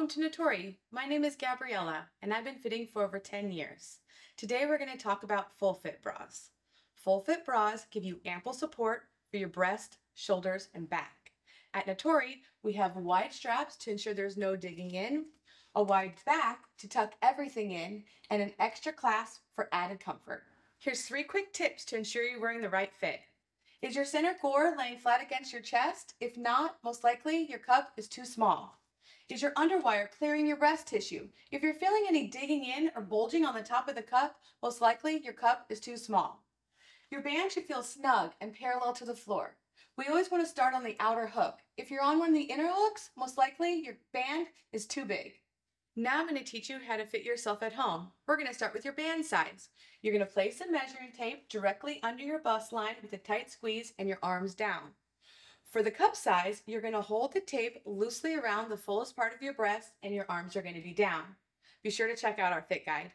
Welcome to Natori. My name is Gabriella, and I've been fitting for over 10 years. Today we're going to talk about full fit bras. Full fit bras give you ample support for your breast, shoulders, and back. At Natori, we have wide straps to ensure there's no digging in, a wide back to tuck everything in, and an extra clasp for added comfort. Here's three quick tips to ensure you're wearing the right fit. Is your center gore laying flat against your chest? If not, most likely your cup is too small. Is your underwire clearing your breast tissue? If you're feeling any digging in or bulging on the top of the cup, most likely your cup is too small. Your band should feel snug and parallel to the floor. We always want to start on the outer hook. If you're on one of the inner hooks, most likely your band is too big. Now I'm going to teach you how to fit yourself at home. We're going to start with your band size. You're going to place a measuring tape directly under your bust line with a tight squeeze and your arms down. For the cup size, you're going to hold the tape loosely around the fullest part of your breast and your arms are going to be down. Be sure to check out our fit guide.